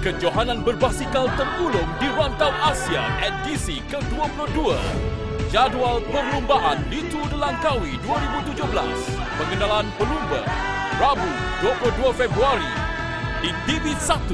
Kejohanan berbasikal terulung di Rantau Asia edisi ke-22. Jadual perlumbaan Litu Delangkawi 2017. Pengenalan pelumba Rabu 22 Februari di TV1.